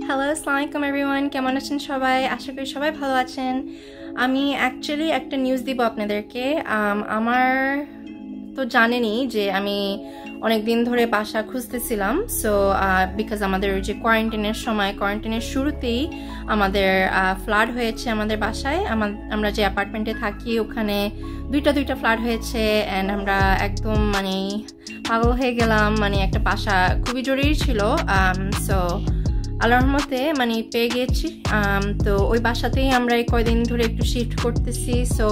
Hello আসসালামু আলাইকুম everyone কেমন আছেন সবাই? আশা করি সবাই ভালো আছেন। আমি অ্যাকচুয়ালি একটা নিউজ দিব আপনাদেরকে। আমার তো জানেনই যে আমি অনেক দিন ধরে বাসা খুঁজতেছিলাম। সো বিকজ আমাদের যে কোয়ারেন্টাইনের সময় কোয়ারেন্টাইনের শুরুতেই আমাদের ফ্লাড হয়েছে আমাদের বাসায়। আমরা যে অ্যাপার্টমেন্টে থাকি, ওখানে দুইটা দুইটা ফ্লাড হয়েছে অ্যান্ড আমরা একদম মানে পাগল হয়ে গেলাম। মানে একটা বাসা খুবই জরুরি ছিল। সো আল্লাহর রহমতে মানে পেয়ে গেছি তো ওই বাসাতেই আমরা এই কয়দিন ধরে একটু শিফট করতেছি। সো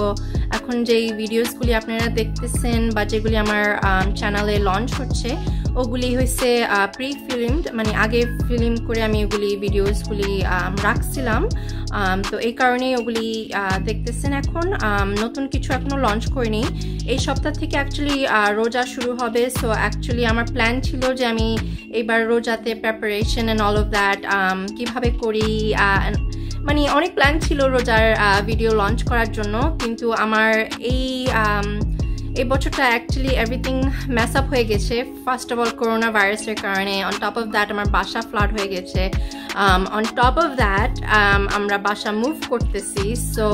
এখন যেই ভিডিওসগুলি আপনারা দেখতেছেন বা যেগুলি আমার চ্যানেলে লঞ্চ হচ্ছে ওগুলি হয়েছে প্রি ফিল্মড মানে আগে ফিল্ম করে আমি ওগুলি ভিডিওসগুলি রাখছিলাম। তো এই কারণেই ওগুলি দেখতেছেন এখন। নতুন কিছু এখনও লঞ্চ করিনি। এই সপ্তাহ থেকে অ্যাকচুয়ালি রোজা শুরু হবে। সো অ্যাকচুয়ালি আমার প্ল্যান ছিল যে আমি এইবার রোজাতে preparation and all of that কীভাবে করি মানে অনেক প্ল্যান ছিল রোজার ভিডিও লঞ্চ করার জন্য। কিন্তু আমার এই এই বছরটা অ্যাকচুয়ালি এভরিথিং ম্যাস আপ হয়ে গেছে। ফার্স্ট অফ অল করোনা ভাইরাসের কারণে অন টপ অফ দ্যাট আমার বাসা ফ্লাড হয়ে গেছে। অন টপ অফ দ্যাট আমরা বাসা মুভ করতেছি। সো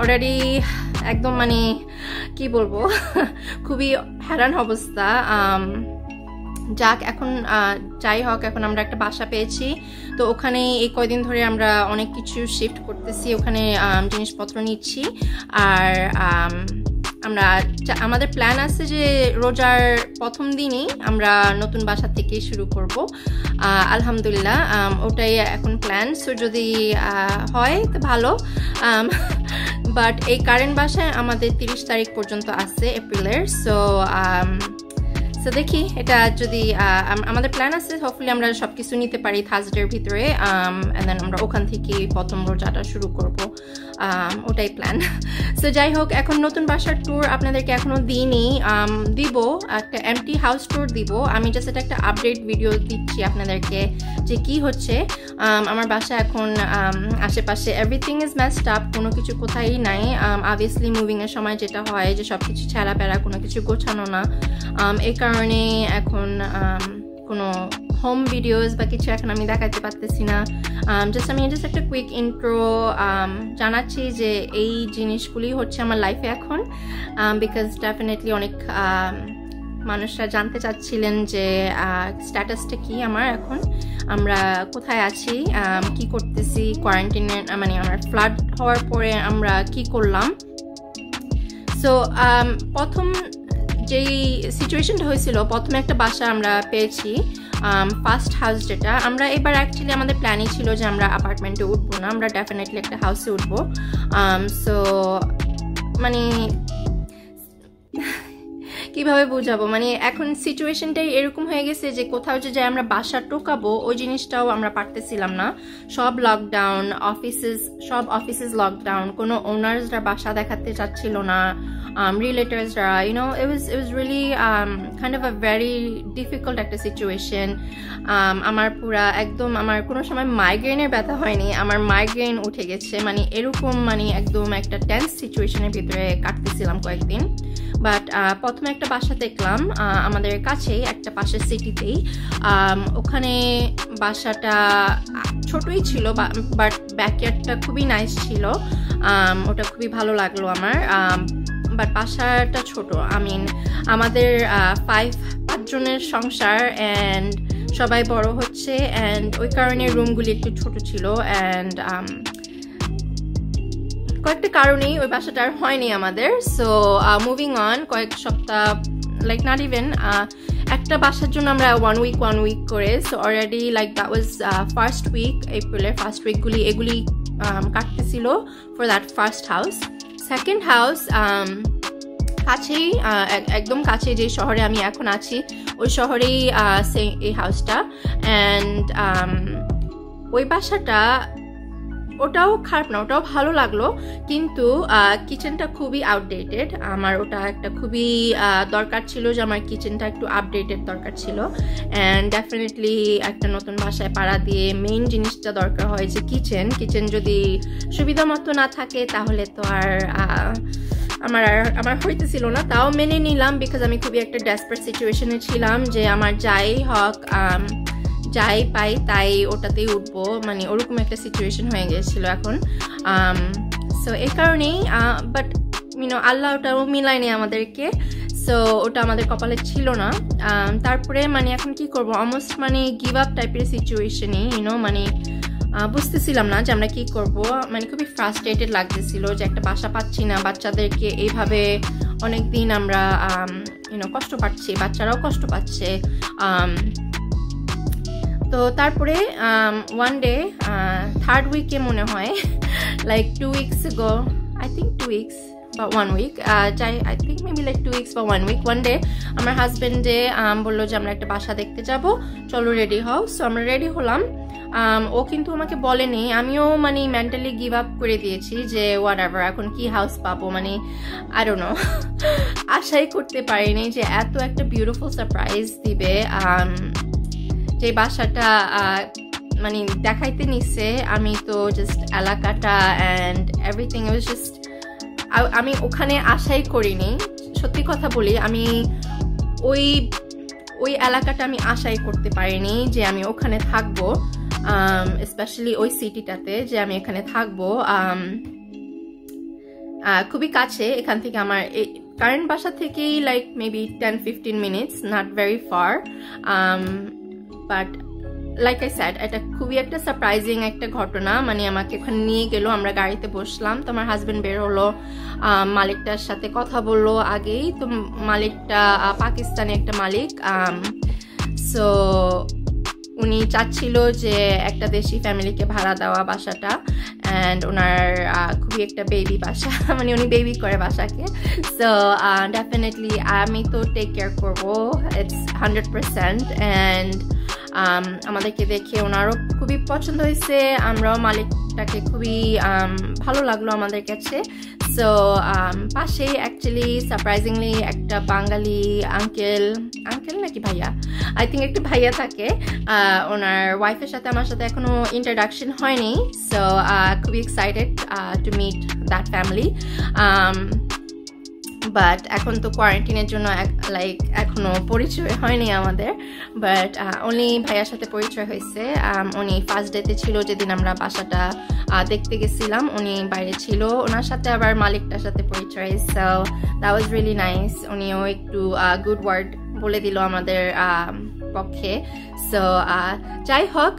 অলরেডি একদম মানে কি বলব? খুবই হ্যারান অবস্থা। যাক, এখন যাই হোক, এখন আমরা একটা বাসা পেয়েছি। তো ওখানে এই কয়দিন ধরে আমরা অনেক কিছু শিফট করতেছি। ওখানে জিনিসপত্র নিচ্ছি। আর আমরা আমাদের প্ল্যান আছে যে রোজার প্রথম দিনই আমরা নতুন বাসা থেকে শুরু করব। আলহামদুলিল্লাহ ওটাই এখন প্ল্যান সো যদি হয় তো ভালো। বাট এই কারেন্ট বাসায় আমাদের তিরিশ তারিখ পর্যন্ত আছে এপ্রিলের সো সো দেখি, এটা যদি আমাদের প্ল্যান আছে হোপফুলি আমরা সব কিছু নিতে পারি থার্সডের ভিতরে দেন আমরা ওখান থেকে প্রথম রোজাটা শুরু করব ওটাই প্ল্যান সো যাই হোক, এখন নতুন বাসার ট্যুর আপনাদেরকে এখনও দিইনি দিব, একটা এমটি হাউস ট্যুর দিব। আমি জাস্ট এটা একটা আপডেট ভিডিও দিচ্ছি আপনাদেরকে যে কি হচ্ছে। আমার বাসা এখন আশেপাশে এভরিথিং ইজ ম্যাস্ট আপ কোনো কিছু কোথায়ই নাই। অবভিয়াসলি মুভিংয়ের সময় যেটা হয় যে সব কিছু ছেঁড়া কোনো কিছু গোছানো না। এই কারণে এখন কোনো হোম ভিডিওস বা কিছু এখন আমি দেখাতে পারতেছি না। জাস্ট আমি জাস্ট একটা কুইক ইন্ট্রো জানাচ্ছি যে এই জিনিসগুলি হচ্ছে আমার লাইফে এখন। বিকজ ডেফিনেটলি অনেক মানুষরা জানতে চাচ্ছিলেন যে স্ট্যাটাসটা কি আমার এখন? আমরা কোথায় আছি? কি করতেছি? কোয়ারেন্টাইনের মানে আমার ফ্লাড হওয়ার পরে আমরা কি করলাম? সো প্রথম যেই সিচুয়েশনটা হয়েছিল, প্রথমে একটা বাসা আমরা পেয়েছি ফার্স্ট হাউস যেটা, আমরা এবার অ্যাকচুয়ালি আমাদের প্ল্যানই ছিল যে আমরা অ্যাপার্টমেন্টে উঠবো না, আমরা ডেফিনেটলি একটা হাউসে উঠবো। সো মানে কীভাবে বোঝাবো? মানে এখন সিচুয়েশনটাই এরকম হয়ে গেছে যে কোথাও যে যাই আমরা বাসা টোকাবো ওই জিনিসটাও আমরা পারতেছিলাম না। সব লকডাউন অফিসেস সব অফিসেস লকডাউন কোনো ওনার্সরা বাসা দেখাতে চাচ্ছিল না। Um, রিলেটিভসরা you know it was it was really um, kind of a very difficult একটা সিচুয়েশন um, আমার পুরা একদম আমার কোনো সময় মাইগ্রেনের ব্যথা হয়নি আমার মাইগ্রেন উঠে গেছে মানে এরকম মানে একদম একটা টেন্স সিচুয়েশনের ভিতরে কাটতেছিলাম কয়েকদিন. বাট প্রথমে একটা বাসা দেখলাম আমাদের কাছেই একটা পাশের সিটিতেই ওখানে বাসাটা ছোটই ছিল বাট ব্যাকয়ার্ডটা খুবই নাইস ছিল। ওটা খুবই ভালো লাগল আমার। বাট বাসাটা ছোট। আই মিন আমাদের ফাইভ পাঁচজনের সংসার অ্যান্ড সবাই বড় হচ্ছে অ্যান্ড ওই কারণে রুমগুলি একটু ছোট ছিল অ্যান্ড কয়েকটা কারণেই ওই বাসাটা আর হয়নি আমাদের। সো মুভিং অন কয়েক সপ্তাহ লাইক নট ইভেন একটা বাসার জন্য আমরা ওয়ান উইক ওয়ান উইক করে so already like that was first week এপ্রিলের ফার্স্ট উইকগুলি এগুলি কাটতেছিল for that first house second house কাছেই একদম কাছে যে শহরে আমি এখন আছি, ওই শহরেই এই হাউসটা অ্যান্ড ওই বাসাটা ওটাও খারাপ না, ওটাও ভালো লাগল, কিন্তু কিচেনটা খুবই আউটডেটেড আমার ওটা একটা খুবই দরকার ছিল যে আমার কিচেনটা একটু আপডেটেড দরকার ছিল। অ্যান্ড ডেফিনেটলি একটা নতুন ভাষায় পাড়া দিয়ে মেইন জিনিসটা দরকার হয় যে কিচেন কিচেন যদি সুবিধা মতো না থাকে, তাহলে তো আর আমার আর, আমার হইতেছিল না। তাও মেনে নিলাম বিকজ আমি খুবই একটা ডেসপারেট সিচুয়েশনে ছিলাম যে আমার যাই হক যাই পাই তাই ওটাতেই উঠবো। মানে ওরকম একটা সিচুয়েশন হয়ে গিয়েছিল এখন। সো এই কারণেই বাট মিনো আল্লাহ ওটাও মিলায়নি আমাদেরকে। সো ওটা আমাদের কপালে ছিল না। তারপরে মানে এখন কি করব? অলমোস্ট মানে গিভ আপ টাইপের সিচুয়েশনই ইউনো মানে বুঝতেছিলাম না যে আমরা কি করব। মানে খুবই ফ্রাস্ট্রেটেড লাগতেছিল যে একটা বাসা পাচ্ছি না, বাচ্চাদেরকে এইভাবে অনেক দিন আমরা ইউনো কষ্ট পাচ্ছি, বাচ্চারাও কষ্ট পাচ্ছে। তো তারপরে ওয়ান ডে থার্ড উইকে মনে হয় like two weeks go I think two weeks বা ওয়ান উইক যাই I think maybe like two weeks বা ওয়ান উইক ওয়ান ডে আমার হাজব্যান্ডে বলল যে আমরা একটা বাসা দেখতে যাব, চলো রেডি হও সো আমরা রেডি হলাম। ও কিন্তু আমাকে বলেনি, আমিও মানে মেন্টালি গিভ আপ করে দিয়েছি যে হোয়াট এভার এখন কি হাউস পাবো মানে আরও নো আশাই করতে পারিনি যে এত একটা বিউটিফুল সারপ্রাইজ দিবে যে বাসাটা মানে দেখাইতে নিচ্ছে আমি তো জাস্ট এলাকাটা অ্যান্ড এভরিথিং ওয়াজ জাস্ট আমি ওখানে আশাই করিনি। সত্যি কথা বলি, আমি ওই ওই এলাকাটা আমি আশাই করতে পারিনি যে আমি ওখানে থাকব স্পেশালি ওই সিটিটাতে যে আমি এখানে থাকব খুবই কাছে, এখান থেকে আমার কারেন্ট বাসা থেকেই like maybe ten fifteen minutes not very far but like I said এটা খুবই একটা সারপ্রাইজিং একটা ঘটনা। মানে আমাকে ওখানে নিয়ে গেল, আমরা গাড়িতে বসলাম। তো আমার হাজব্যান্ড বের হলো মালিকটার সাথে কথা বলল আগেই। তো মালিকটা পাকিস্তানি একটা মালিক সো উনি চাচ্ছিল যে একটা দেশি ফ্যামিলিকে ভাড়া দেওয়া বাসাটা। অ্যান্ড ওনার খুবই একটা বেবি বাসা। মানে উনি বেবি করে বাসাকে। সো ডেফিনেটলি আমি তো টেক কেয়ার করব। ইটস হান্ড্রেড পারসেন্ট অ্যান্ড আমাদেরকে দেখে ওনারও খুবই পছন্দ হয়েছে। আমরাও মালিকটাকে খুবই ভালো লাগল আমাদের কাছে। সো পাশেই অ্যাকচুয়ালি সারপ্রাইজিংলি একটা বাঙালি আঙ্কেল আঙ্কেল নাকি ভাইয়া? আই থিঙ্ক একটা ভাইয়া থাকে। ওনার ওয়াইফের সাথে আমার সাথে এখনও ইন্ট্রোডাকশন হয়নি। সো খুবই excited to meet that family but এখন তো কোয়ারেন্টিনের জন্য লাইক এখনও পরিচয় হয়নি আমাদের। বাট উনি ভাইয়ার সাথে পরিচয় হয়েছে। উনি ফার্স্ট ডেতে ছিল যেদিন আমরা বাসাটা দেখতে গেছিলাম। উনি বাইরে ছিল। ওনার সাথে আবার মালিকটার সাথে পরিচয়। হয়েছে দ্যাট ওয়াজ রিয়েলি নাইস উনিও একটু গুড ওয়ার্ড বলে দিল আমাদের পক্ষে। সো যাই হোক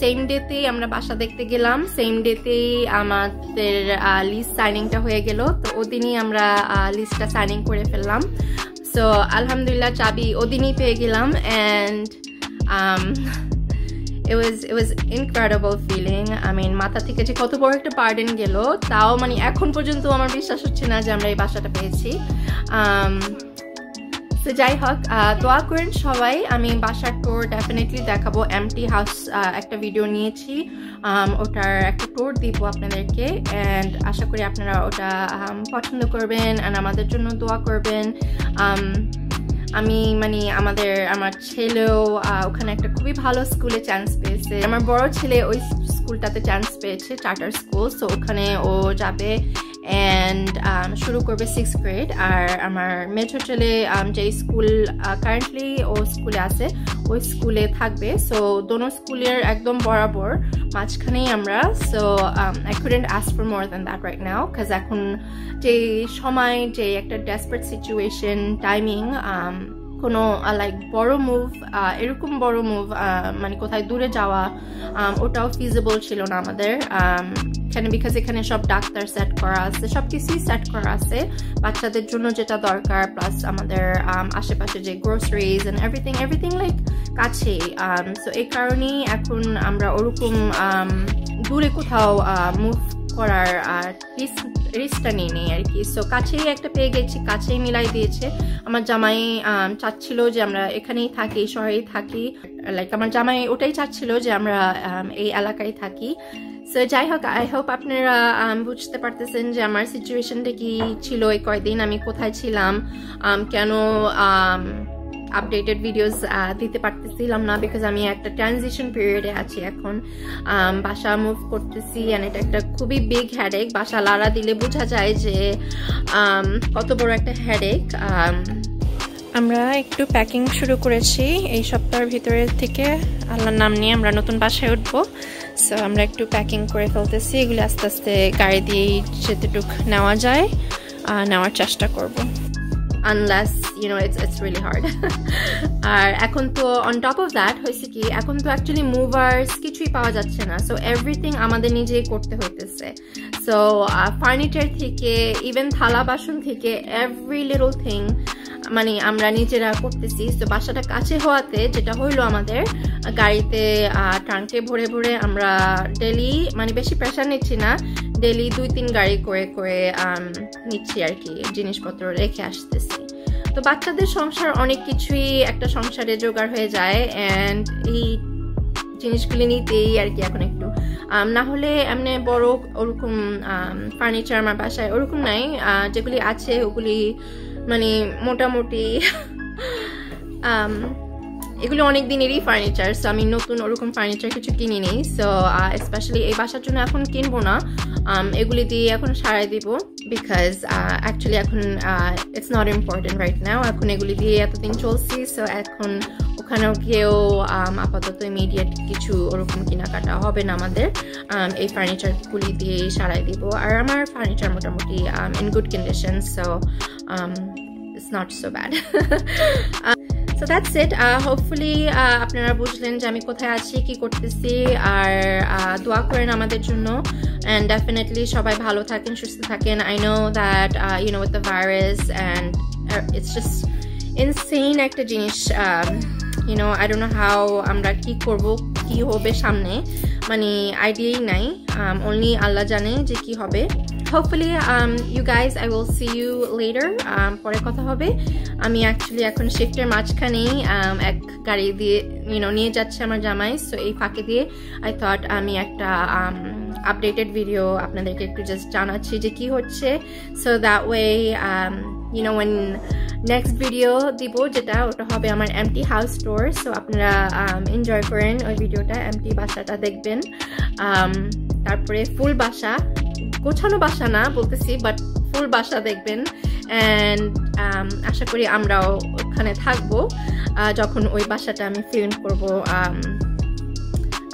সেম ডেতেই আমরা বাসা দেখতে গেলাম। সেম ডেতেই আমাদের লিস্ট সাইনিংটা হয়ে গেল। তো ওদিনই আমরা লিস্টটা সাইনিং করে ফেললাম। সো আলহামদুলিল্লাহ চাবি ওদিনই পেয়ে গেলাম and it was it was incredible feeling. I mean, মাথা থেকে যে কত বড় একটা পার্ডেন গেল, তাও মানে এখন পর্যন্ত আমার বিশ্বাস হচ্ছে না যে আমরা এই বাসাটা পেয়েছি। তো যাই হোক দোয়া করেন সবাই। আমি বাসার টোর ডেফিনেটলি দেখাবো। এমটি হাউস একটা ভিডিও নিয়েছি। ওটার একটা টোর দিব আপনাদেরকে। অ্যান্ড আশা করি আপনারা ওটা পছন্দ করবেন অ্যান্ড আমাদের জন্য দোয়া করবেন। আমি মানে আমাদের, আমার ছেলেও ওখানে একটা খুবই ভালো স্কুলে চান্স পেয়েছে। আমার বড় ছেলে ওই স্কুলটাতে চান্স পেয়েছে চার্টার স্কুল সো ওখানে ও যাবে। অ্যান্ড শুরু করবে সিক্স গ্রেড আর আমার মেজর ছেলে যে স্কুল কারেন্টলি ও স্কুলে আছে, ওই স্কুলে থাকবে। সো দোনো স্কুলের একদম বরাবর মাঝখানেই আমরা। So I couldn't ask for more than that right now কাজ এখন যে সময় যে একটা ডেসপারেট সিচুয়েশন টাইমিং কোনো লাইক বড় মুভ এরকম বড় মুভ মানে কোথায় দূরে যাওয়া ওটাও ফিজিবল ছিল না আমাদের। এখানে বিকজ এখানে সব ডাক্তার সেট করা আছে, সব কিছুই সেট করা আছে। বাচ্চাদের জন্য যেটা দরকার প্লাস আমাদের আশেপাশে যে groceries and everything everything like কাছেই। সো এই কারণেই এখন আমরা ওরকম দূরে কোথাও মুভ করার, আর রিস্কটা নিয়ে নেই আর কি। সো কাছেই একটা পেয়ে গেছি, কাছেই মিলাই দিয়েছে। আমার জামাই চাচ্ছিল যে আমরা এখানেই থাকি, শহরেই থাকি। লাইক আমার জামাই ওটাই চাচ্ছিল যে আমরা এই এলাকায় থাকি। সো যাই হোক আই হোপ আপনারা বুঝতে পারতেছেন যে আমার সিচুয়েশনটা কি ছিল, এই কয়দিন আমি কোথায় ছিলাম। কেন আপডেটেড ভিডিওস দিতে পারতেছিলাম না বিকজ আমি একটা ট্রানজিশন পিরিয়ডে আছি এখন। বাসা মুভ করতেছি অ্যান্ড এটা একটা খুবই বিগ হ্যাডেক বাসা লাড়া দিলে বোঝা যায় যে কত বড় একটা হ্যাডেক আমরা একটু প্যাকিং শুরু করেছি। এই সপ্তাহের ভিতরে থেকে আল্লাহর নাম নিয়ে আমরা নতুন বাসায় উঠবো। সো আমরা একটু প্যাকিং করে ফেলতেছি। এগুলি আস্তে আস্তে গাড়ি দিয়েই যেতেটুক নেওয়া যায় নেওয়ার চেষ্টা করব। Unless you know it's it's really hard আর এখন তো অন টপ অফ দ্যাট হয়েছে কি এখন তো অ্যাকচুয়ালি মুভার্স কিছুই পাওয়া যাচ্ছে না সো এভরিথিং আমাদের নিজেই করতে হইতেছে। সো ফার্নিচার থেকে ইভেন থালা বাসন থেকে এভরি লিটল থিং মানে আমরা নিজেরা করতেছি। তো বাসাটা কাছে হওয়াতে যেটা হইল আমাদের গাড়িতে ট্রাঙ্কে ভরে ভরে আমরা ডেলি মানে বেশি প্রেশার নিচ্ছি না ডেলি দুই, তিন গাড়ি করে করে নিচ্ছি আর কি, জিনিসপত্র রেখে আসতেছি। তো বাচ্চাদের সংসার অনেক কিছুই একটা সংসারে জোগাড় হয়ে যায় অ্যান্ড এই জিনিসগুলি নিতেই আর কি এখন একটু। না হলে এমনি বড় ওরকম ফার্নিচার আমার বাসায় ওরকম নাই যেগুলি আছে ওগুলি মানে মোটামুটি এগুলো অনেক দিনেরই ফার্নিচার সো আমি নতুন ওরকম ফার্নিচার কিছু কিনি নেই সো স্পেশালি এই বাসার জন্য এখন কিনবো না। এগুলি দিয়ে এখন সারাই দিব বিকজ অ্যাকচুয়ালি এখন it's not important right now এখন এগুলি দিয়ে এতদিন চলছি সো এখন ওখানেও গিয়েও আপাতত ইমিডিয়েট কিছু ওরকম কেনাকাটা হবে না আমাদের। এই ফার্নিচারগুলি দিয়ে সারাই দিব। আর আমার ফার্নিচার মোটামুটি in good condition so it's not so bad so that's it hopefully আপনারা বুঝলেন যে আমি কোথায় আছি, কি করতেছি, আর দোয়া করেন আমাদের জন্য। অ্যান্ড ডেফিনেটলি সবাই ভালো থাকেন, সুস্থ থাকেন। I know that you know with the virus and it's just insane একটা জিনিস you know I don't know how আমরা কি করব, কি হবে সামনে। মানে আইডিয়াই নাই। অনলি আল্লাহ জানে যে কি হবে। Hopefully you guys I will see you later পরে কথা হবে। আমি অ্যাকচুয়ালি এখন শিফটের মাঝখানেই um, এক গাড়ি দিয়ে ইউনো নিয়ে যাচ্ছে আমার জামাই। সো এই ফাঁকে দিয়ে আই থট আমি একটা আপডেটেড um, ভিডিও আপনাদেরকে একটু জাস্ট জানাচ্ছি যে কি হচ্ছে। So that way you know when next video দিব যেটা ওটা হবে আমার এমটি হাউস স্টোর সো আপনারা এনজয় um, করেন ওই ভিডিওটা এমটি বাসাটা দেখবেন। তারপরে ফুল বাসা। গোছানো বাসা না বলতেছি বাট ফুল বাসা দেখবেন। অ্যান্ড um, আশা করি আমরাও ওখানে থাকব। যখন ওই বাসাটা আমি ফিল্ম করব um,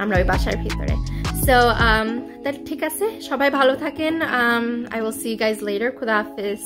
আমরা ওই বাসার ভিতরে। সো তাহলে ঠিক আছে সবাই ভালো থাকেন। I will see guys later খুদা হাফিজ।